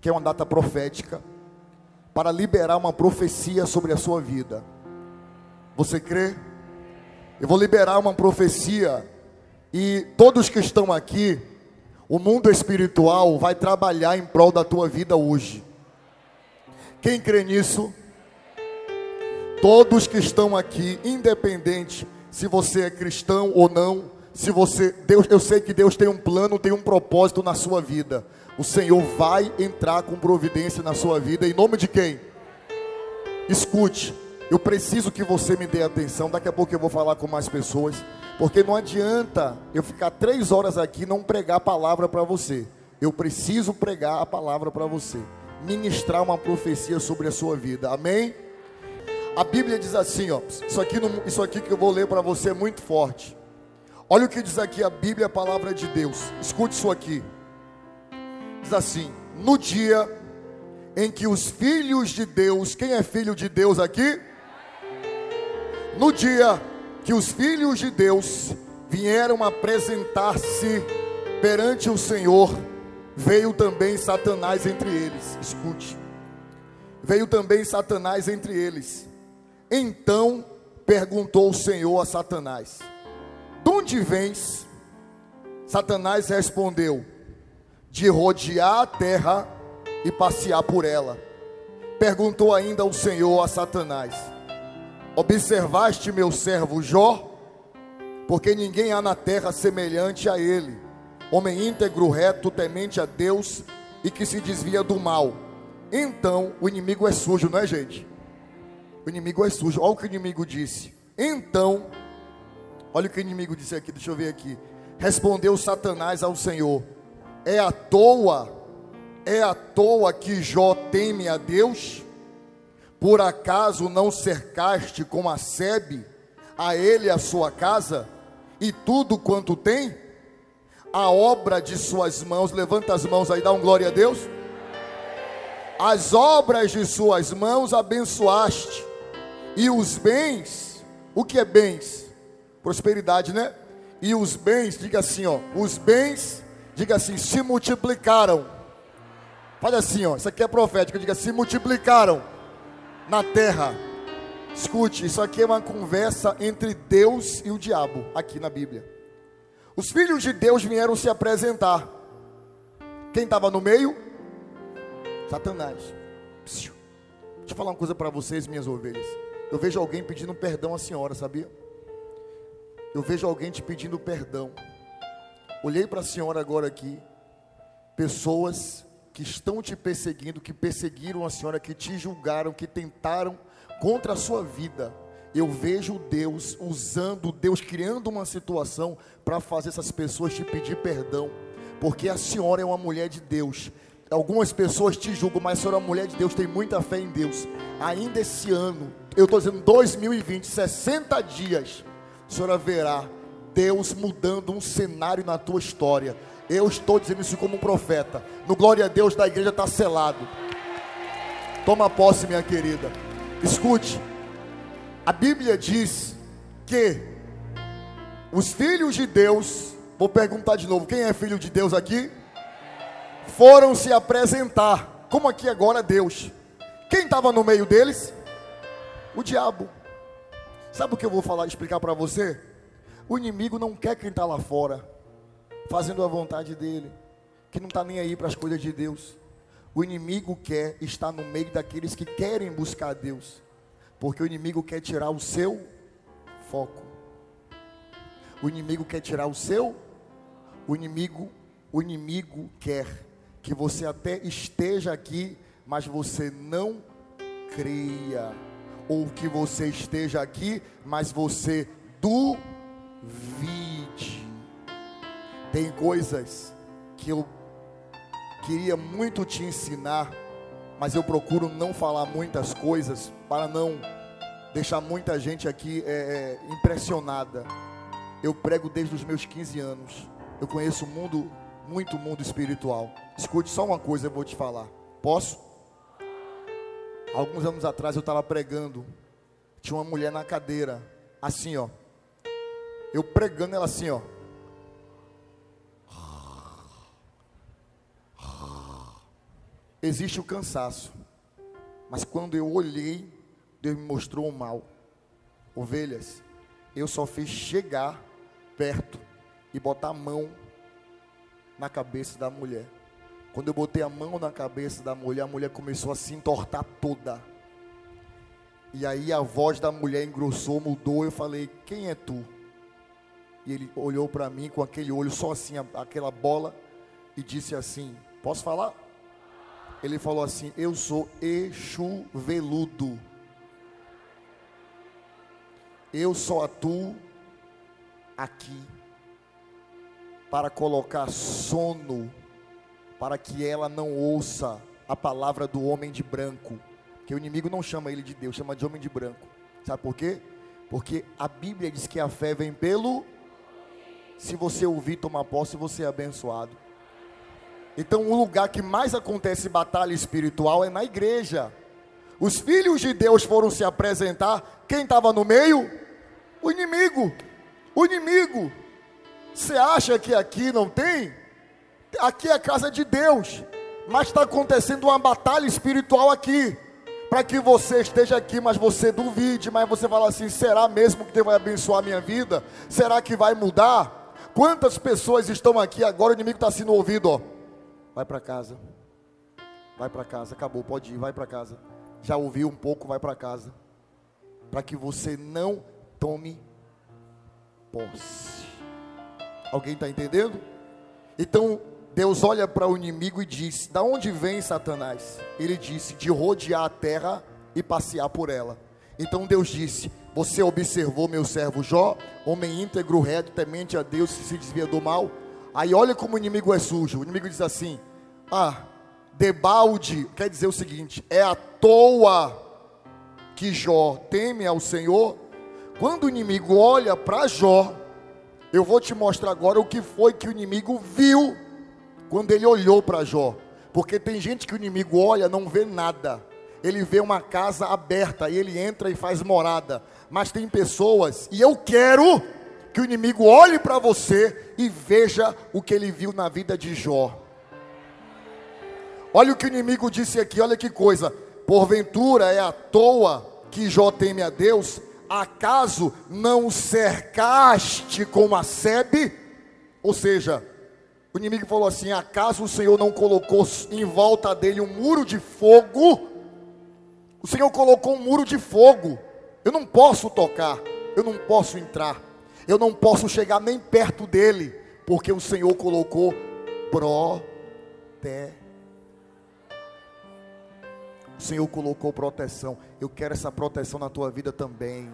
que é uma data profética, para liberar uma profecia sobre a sua vida. Você crê? Eu vou liberar uma profecia e todos que estão aqui, o mundo espiritual vai trabalhar em prol da tua vida hoje. Quem crê nisso? Todos que estão aqui, independente se você é cristão ou não, se você, Deus, eu sei que Deus tem um plano, tem um propósito na sua vida. O Senhor vai entrar com providência na sua vida em nome de quem? Escute. Eu preciso que você me dê atenção. Daqui a pouco eu vou falar com mais pessoas, porque não adianta eu ficar três horas aqui e não pregar a palavra para você. Eu preciso pregar a palavra para você, ministrar uma profecia sobre a sua vida. Amém? A Bíblia diz assim, ó. Isso aqui, isso aqui que eu vou ler para você é muito forte. Olha o que diz aqui a Bíblia, a palavra de Deus. Escute isso aqui. Diz assim: No dia em que os filhos de Deus, quem é filho de Deus aqui? No dia que os filhos de Deus vieram apresentar-se perante o Senhor, veio também Satanás entre eles. Escute. Veio também Satanás entre eles. Então perguntou o Senhor a Satanás: onde vens? Satanás respondeu: De rodear a terra e passear por ela. Perguntou ainda o Senhor a Satanás: Observaste meu servo Jó? Porque ninguém há na terra semelhante a ele, homem íntegro, reto, temente a Deus e que se desvia do mal. Então, o inimigo é sujo, não é, gente? O inimigo é sujo. Olha o que o inimigo disse. Então, olha o que o inimigo disse aqui, deixa eu ver aqui. Respondeu Satanás ao Senhor: É à toa, é à toa que Jó teme a Deus? Por acaso não cercaste com a sebe a ele a sua casa e tudo quanto tem? A obra de suas mãos, levanta as mãos aí, dá um glória a Deus. As obras de suas mãos abençoaste, e os bens, o que é bens? Prosperidade, né? E os bens, diga assim, ó, os bens, diga assim, se multiplicaram. Faz assim, ó, isso aqui é profético, diga, se multiplicaram na terra. Escute, isso aqui é uma conversa entre Deus e o diabo, aqui na Bíblia. Os filhos de Deus vieram se apresentar. Quem estava no meio? Satanás. Deixa eu falar uma coisa para vocês, minhas ovelhas. Eu vejo alguém pedindo perdão à senhora, sabia? Eu vejo alguém te pedindo perdão. Olhei para a senhora agora aqui. Pessoas que estão te perseguindo, que perseguiram a senhora, que te julgaram, que tentaram contra a sua vida. Eu vejo Deus usando, Deus criando uma situação para fazer essas pessoas te pedir perdão, porque a senhora é uma mulher de Deus. Algumas pessoas te julgam, mas a senhora é uma mulher de Deus, tem muita fé em Deus. Ainda esse ano, eu estou dizendo 2020, 60 dias, a senhora verá Deus mudando um cenário na tua história. Eu estou dizendo isso como um profeta. No glória a Deus da igreja está selado. Toma posse, minha querida. Escute. A Bíblia diz que os filhos de Deus, vou perguntar de novo, quem é filho de Deus aqui? Foram se apresentar, como aqui agora Deus. Quem estava no meio deles? O diabo. Sabe o que eu vou falar, explicar para você? O inimigo não quer quem está lá fora, fazendo a vontade dele, que não está nem aí para as coisas de Deus. O inimigo quer estar no meio daqueles que querem buscar a Deus, porque o inimigo quer tirar o seu foco. O inimigo quer tirar o seu, o inimigo, o inimigo quer que você até esteja aqui, mas você não creia, ou que você esteja aqui, mas você duvide. Tem coisas que eu queria muito te ensinar, mas eu procuro não falar muitas coisas para não deixar muita gente aqui é, é, impressionada. Eu prego desde os meus 15 anos. Eu conheço o mundo, muito mundo espiritual. Escute só uma coisa, eu vou te falar. Posso? Alguns anos atrás eu estava pregando. Tinha uma mulher na cadeira, assim, ó. Eu pregando ela assim, ó. Existe o cansaço. Mas quando eu olhei, Deus me mostrou o mal. Ovelhas, eu só fiz chegar perto e botar a mão na cabeça da mulher. Quando eu botei a mão na cabeça da mulher, a mulher começou a se entortar toda. E aí a voz da mulher engrossou, mudou. Eu falei: Quem é tu? E ele olhou para mim com aquele olho só assim, aquela bola, e disse assim: Posso falar? Ele falou assim: Eu sou Exu Veludo. Eu só atuo aqui para colocar sono, para que ela não ouça a palavra do homem de branco. Que o inimigo não chama ele de Deus, chama de homem de branco. Sabe por quê? Porque a Bíblia diz que a fé vem pelo. Se você ouvir, tomar posse, você é abençoado. Então, o lugar que mais acontece batalha espiritual é na igreja. Os filhos de Deus foram se apresentar. Quem estava no meio? O inimigo. O inimigo. Você acha que aqui não tem? Aqui é a casa de Deus. Mas está acontecendo uma batalha espiritual aqui. Para que você esteja aqui, mas você duvide, mas você fala assim: será mesmo que Deus vai abençoar a minha vida? Será que vai mudar? Quantas pessoas estão aqui agora? O inimigo está sendo ouvido, ó. Vai para casa. Vai para casa. Acabou, pode ir, vai para casa. Já ouviu um pouco, vai para casa. Para que você não tome posse. Alguém está entendendo? Então, Deus olha para o inimigo e diz: Da onde vem Satanás? Ele disse: De rodear a terra e passear por ela. Então Deus disse: Você observou meu servo Jó, homem íntegro, reto, temente a Deus, que se desvia do mal? Aí olha como o inimigo é sujo. O inimigo diz assim: Ah, debalde, quer dizer o seguinte: é à toa que Jó teme ao Senhor. Quando o inimigo olha para Jó, eu vou te mostrar agora o que foi que o inimigo viu quando ele olhou para Jó. Porque tem gente que o inimigo olha, não vê nada. Ele vê uma casa aberta e ele entra e faz morada. Mas tem pessoas, e eu quero que o inimigo olhe para você e veja o que ele viu na vida de Jó. Olha o que o inimigo disse aqui, olha que coisa. Porventura é à toa que Jó teme a Deus, acaso não o cercaste com a sebe? Ou seja, o inimigo falou assim: acaso o Senhor não colocou em volta dele um muro de fogo? O Senhor colocou um muro de fogo. Eu não posso tocar, eu não posso entrar eu não posso chegar nem perto dele, porque o Senhor colocou proteção. O Senhor colocou proteção. Eu quero essa proteção na tua vida também.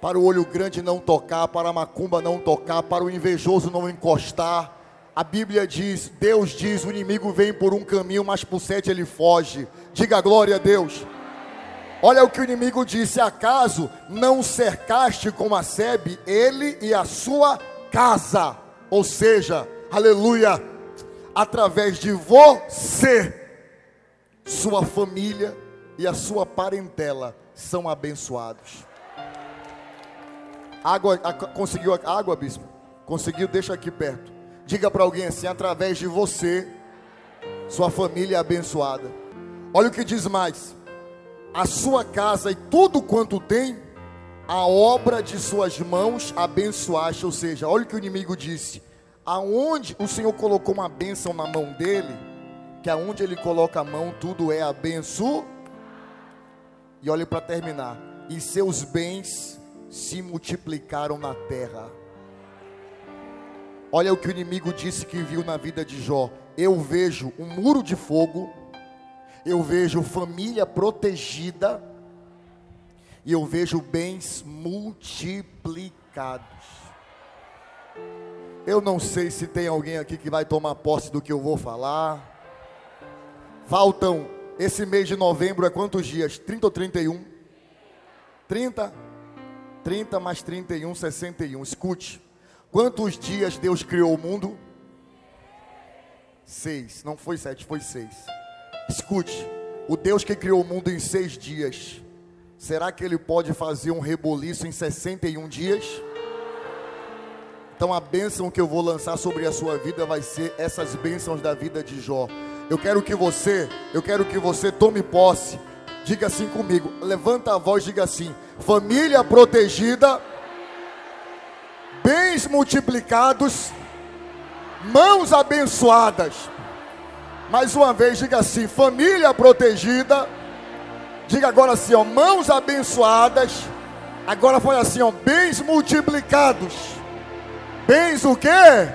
Para o olho grande não tocar, para a macumba não tocar, para o invejoso não encostar. A Bíblia diz, Deus diz, o inimigo vem por um caminho, mas por sete ele foge. Diga glória a Deus. Olha o que o inimigo disse: acaso não cercaste com a sebe ele e a sua casa? Ou seja, aleluia, através de você, sua família e a sua parentela são abençoados. Água, a, conseguiu água, bispo? Conseguiu? Deixa aqui perto. Diga para alguém assim: através de você, sua família é abençoada. Olha o que diz mais a sua casa e tudo quanto tem a obra de suas mãos abençoaste. Ou seja, olha o que o inimigo disse: aonde o Senhor colocou uma bênção na mão dele, que aonde ele coloca a mão, tudo é abençoado. E olhe para terminar: e seus bens se multiplicaram na terra. Olha o que o inimigo disse que viu na vida de Jó. Eu vejo um muro de fogo, eu vejo família protegida, e eu vejo bens multiplicados. Eu não sei se tem alguém aqui que vai tomar posse do que eu vou falar. Faltam, esse mês de novembro é quantos dias? 30 ou 31? 30? 30 mais 31, 61. Escute. Quantos dias Deus criou o mundo? Seis. Não foi sete, foi seis. Escute. O Deus que criou o mundo em seis dias, será que Ele pode fazer um reboliço em 61 dias? Então a bênção que eu vou lançar sobre a sua vida vai ser essas bênçãos da vida de Jó. Eu quero que você, eu quero que você tome posse. Diga assim comigo, levanta a voz, diga assim: família protegida bens multiplicados, mãos abençoadas. Mais uma vez, diga assim: família protegida. Diga agora assim, ó, mãos abençoadas. Agora foi assim, ó, bens multiplicados. Bens o quê?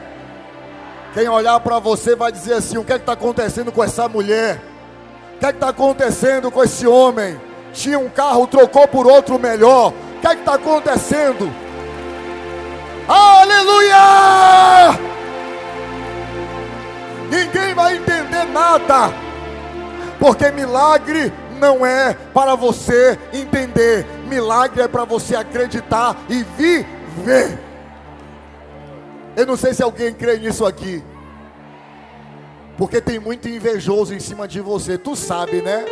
Quem olhar para você vai dizer assim: o que é está acontecendo com essa mulher? Que é está acontecendo com esse homem? Tinha um carro, trocou por outro melhor. O que é está acontecendo? Aleluia! Ninguém vai entender nada, porque milagre não é para você entender, milagre é para você acreditar e viver. Eu não sei se alguém crê nisso aqui, porque tem muito invejoso em cima de você, tu sabe, né?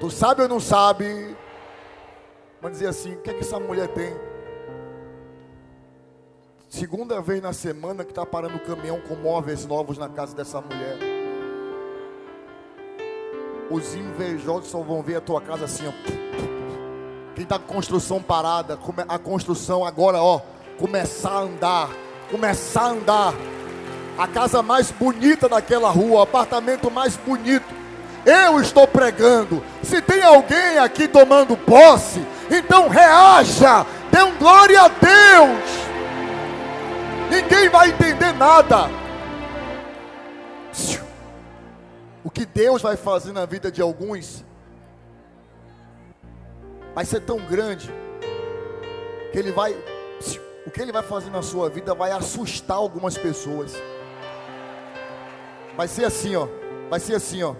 Tu sabe ou não sabe? Vamos dizer assim: o que é que essa mulher tem? Segunda vez na semana que está parando o caminhão com móveis novos na casa dessa mulher. Os invejosos só vão ver a tua casa assim, ó. Quem está com construção parada, a construção agora, ó, começar a andar, começar a andar. A casa mais bonita daquela rua, o apartamento mais bonito. Eu estou pregando. Se tem alguém aqui tomando posse, então reaja, dê um glória a Deus ninguém vai entender nada. O que Deus vai fazer na vida de alguns vai ser tão grande que Ele vai, o que Ele vai fazer na sua vida vai assustar algumas pessoas. Vai ser assim, ó. Vai ser assim, ó.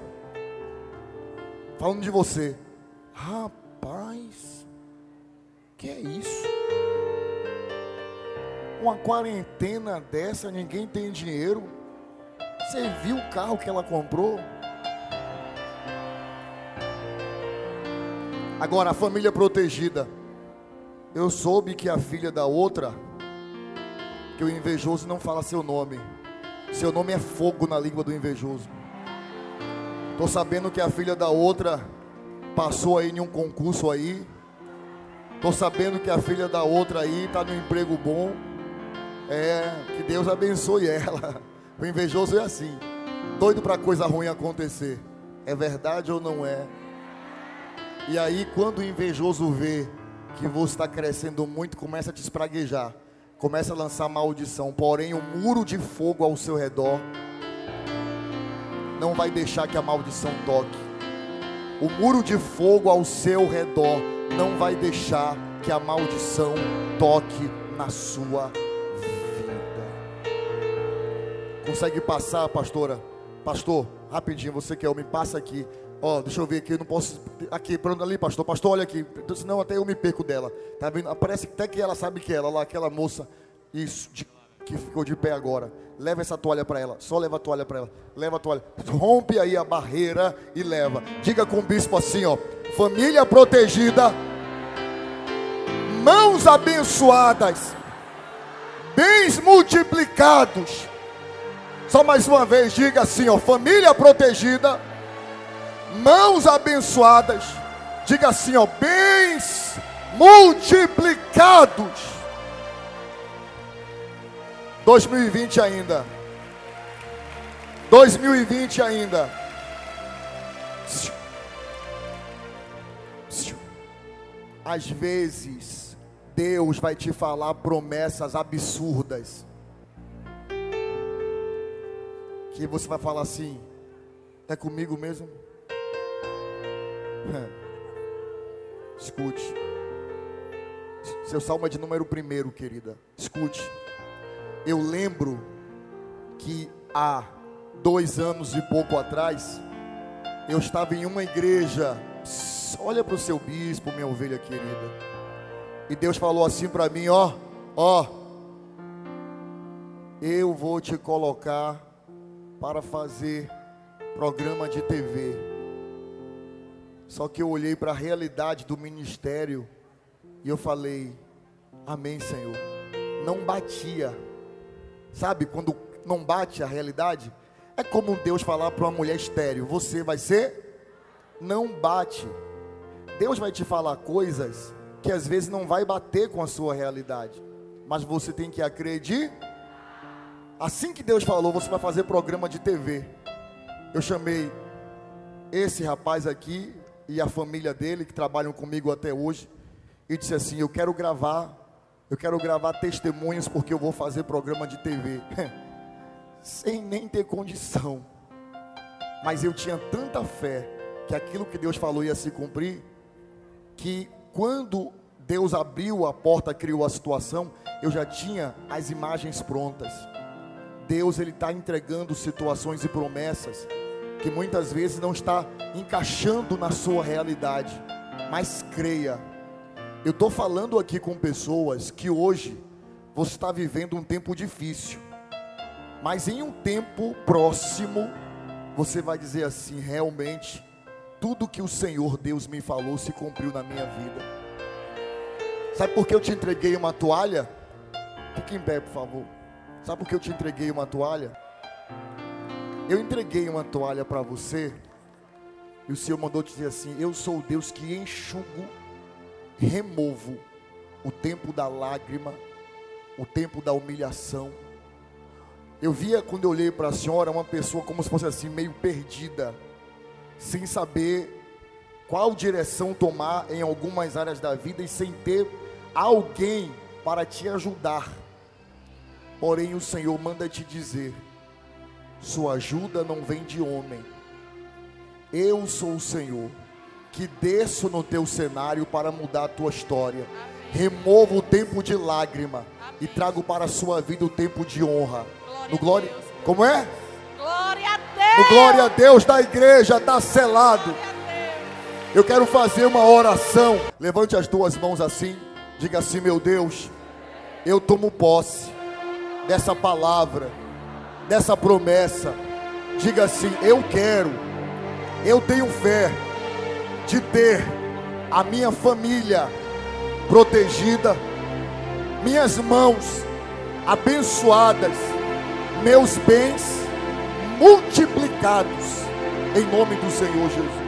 Falando de você. Rapaz, que é isso? uma quarentena dessa, ninguém tem dinheiro. Você viu o carro que ela comprou? Agora, a família protegida. Eu soube que a filha da outra, que o invejoso não fala seu nome. Seu nome é fogo na língua do invejoso. Estou sabendo que a filha da outra passou aí em um concurso aí. Estou sabendo que a filha da outra aí está no emprego bom. É, que Deus abençoe ela. O invejoso é assim, doido para coisa ruim acontecer. É verdade ou não é? E aí, quando o invejoso vê que você está crescendo muito, começa a te espraguejar, começa a lançar maldição. Porém, o um muro de fogo ao seu redor não vai deixar que a maldição toque. O muro de fogo ao seu redor não vai deixar que a maldição toque na sua vida. Consegue passar, pastora? Pastor, rapidinho, você que é homem, passa aqui. Ó, oh, deixa eu ver aqui, eu não posso. Aqui, pronto ali, pastor. Pastor, olha aqui. Senão até eu me perco dela. Tá vendo? Parece até que ela sabe que é ela, lá, aquela moça. Isso, de, que ficou de pé agora. Leva essa toalha para ela. Só leva a toalha para ela. Leva a toalha. Rompe aí a barreira e leva. Diga com o bispo assim, ó. Família protegida. Mãos abençoadas. Bens multiplicados só mais uma vez, diga assim: ó, família protegida, mãos abençoadas. Diga assim: ó, bens multiplicados. 2020 ainda. 2020 ainda. Às vezes, Deus vai te falar promessas absurdas. Que você vai falar assim: é comigo mesmo? Escute. Seu salmo é de número primeiro, querida. Escute. Eu lembro que há dois anos e pouco atrás, eu estava em uma igreja. Olha para o seu bispo, minha ovelha querida. E Deus falou assim para mim: Ó, ó, eu vou te colocar para fazer programa de TV. Só que eu olhei para a realidade do ministério e eu falei: Amém, Senhor. Não batia. Sabe quando não bate a realidade? É como Deus falar para uma mulher estéreo: Você vai ser? Não bate. Deus vai te falar coisas que às vezes não vai bater com a sua realidade, mas você tem que acreditar. Assim que Deus falou, você vai fazer programa de TV. Eu chamei esse rapaz aqui e a família dele que trabalham comigo até hoje e disse assim: "Eu quero gravar, eu quero gravar testemunhos porque eu vou fazer programa de TV". Sem nem ter condição. Mas eu tinha tanta fé que aquilo que Deus falou ia se cumprir, que quando Deus abriu a porta, criou a situação, eu já tinha as imagens prontas. Deus ele está entregando situações e promessas que muitas vezes não está encaixando na sua realidade, mas creia. Eu estou falando aqui com pessoas que hoje você está vivendo um tempo difícil, mas em um tempo próximo você vai dizer assim: realmente, tudo que o Senhor Deus me falou se cumpriu na minha vida. Sabe por que eu te entreguei uma toalha? Fique em pé, por favor. Sabe por que eu te entreguei uma toalha? Eu entreguei uma toalha para você, e o Senhor mandou te dizer assim: Eu sou o Deus que enxugo, removo o tempo da lágrima, o tempo da humilhação. Eu via quando eu olhei para a senhora uma pessoa como se fosse assim, meio perdida, sem saber qual direção tomar em algumas áreas da vida e sem ter alguém para te ajudar. Porém, o Senhor manda te dizer: sua ajuda não vem de homem. Eu sou o Senhor que desço no teu cenário para mudar a tua história. Removo o tempo de lágrima e trago para a sua vida o tempo de honra. No glória, como é? Glória a Deus. No glória a Deus da igreja está selado. Eu quero fazer uma oração. Levante as duas mãos assim. Diga assim, meu Deus, eu tomo posse dessa palavra, dessa promessa. Diga assim: eu quero, eu tenho fé de ter a minha família protegida, minhas mãos abençoadas, meus bens multiplicados, em nome do Senhor Jesus.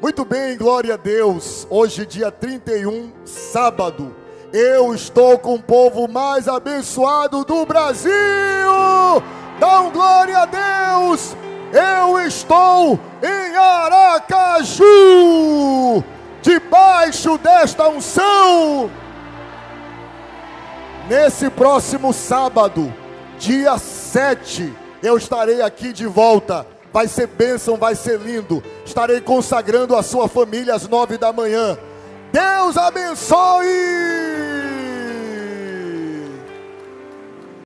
Muito bem, glória a Deus. Hoje, dia 31, sábado, eu estou com o povo mais abençoado do Brasil. Dão glória a Deus. Eu estou em Aracaju, debaixo desta unção. Nesse próximo sábado, dia 7, eu estarei aqui de volta. Vai ser bênção, vai ser lindo. Estarei consagrando a sua família às nove da manhã. Deus abençoe!